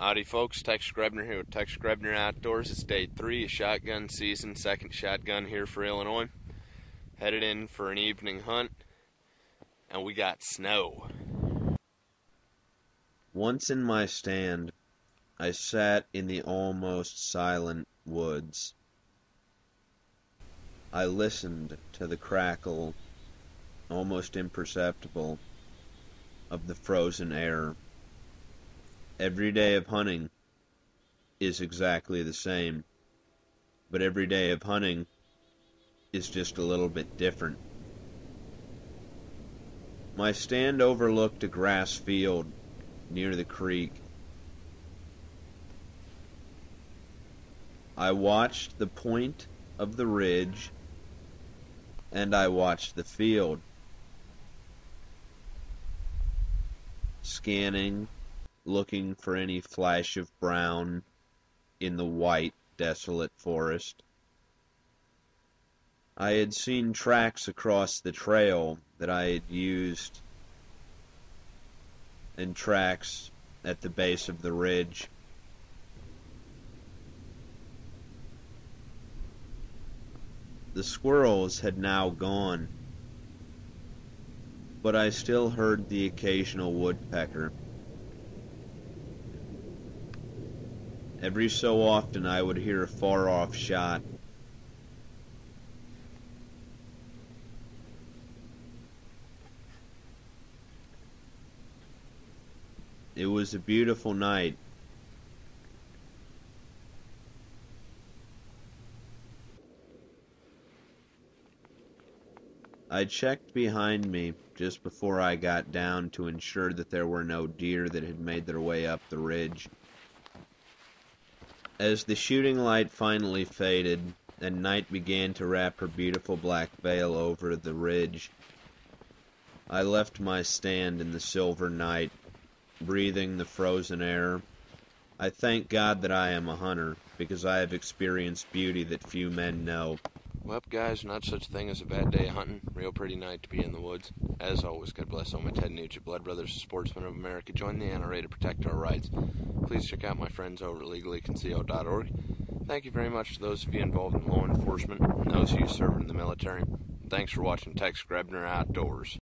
Howdy folks, Tex Grebner here with Tex Grebner Outdoors. It's day three of shotgun season, second shotgun here for Illinois. Headed in for an evening hunt, and we got snow. Once in my stand, I sat in the almost silent woods. I listened to the crackle, almost imperceptible, of the frozen air. Every day of hunting is exactly the same, but every day of hunting is just a little bit different. My stand overlooked a grass field near the creek. I watched the point of the ridge and I watched the field, scanning looking for any flash of brown in the white, desolate forest. I had seen tracks across the trail that I had used and tracks at the base of the ridge. The squirrels had now gone, but I still heard the occasional woodpecker. Every so often I would hear a far off shot. It was a beautiful night. I checked behind me just before I got down to ensure that there were no deer that had made their way up the ridge. As the shooting light finally faded, and night began to wrap her beautiful black veil over the ridge, I left my stand in the silver night, breathing the frozen air. I thank God that I am a hunter, because I have experienced beauty that few men know. Well, guys, not such a thing as a bad day hunting. Real pretty night to be in the woods. As always, God bless all my Ted Nugent Blood Brothers, sportsmen of America. Join the NRA to protect our rights. Please check out my friends over at legallyconcealed.org. Thank you very much to those of you involved in law enforcement and those of you serving in the military. Thanks for watching Tex Grebner Outdoors.